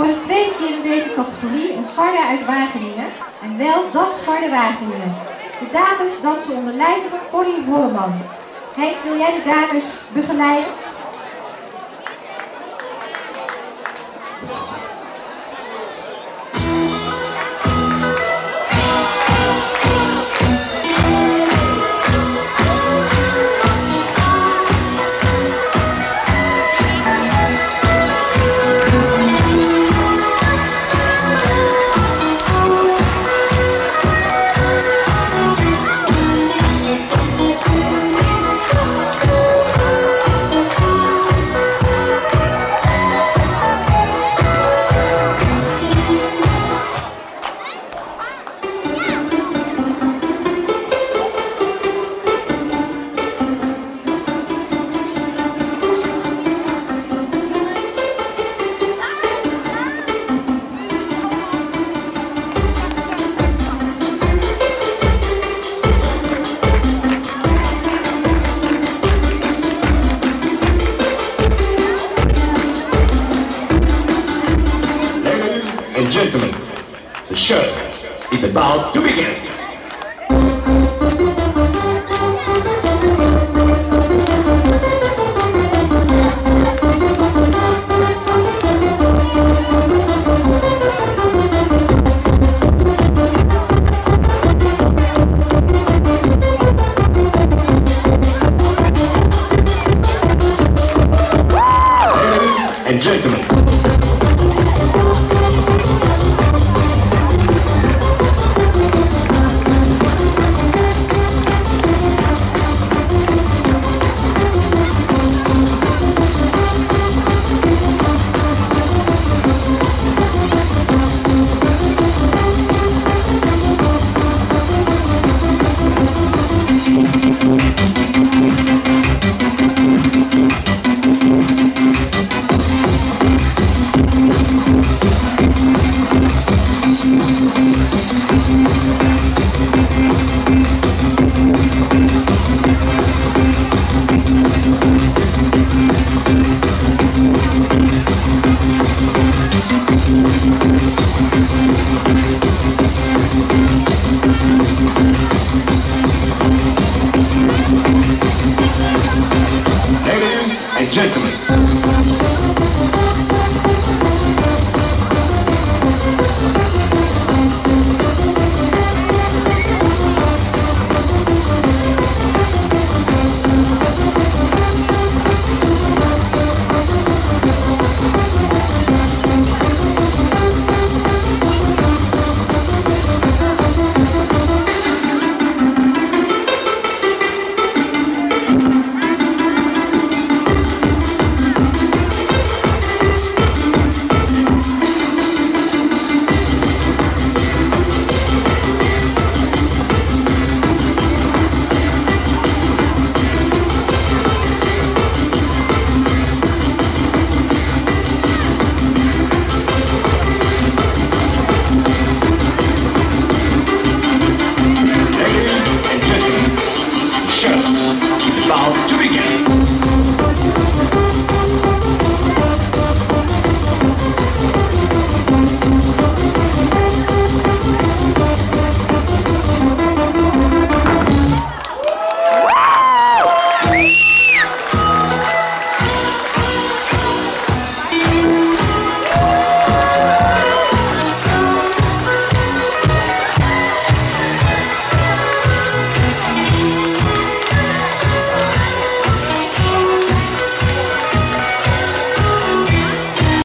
voor de tweede keer in deze categorie een garde uit Wageningen. En wel Dansgarde Wageningen. De dames dansen onder leiding van Corrie Holleman. Henk, wil jij de dames begeleiden? Show is about to begin. And gentlemen, Джентльмен.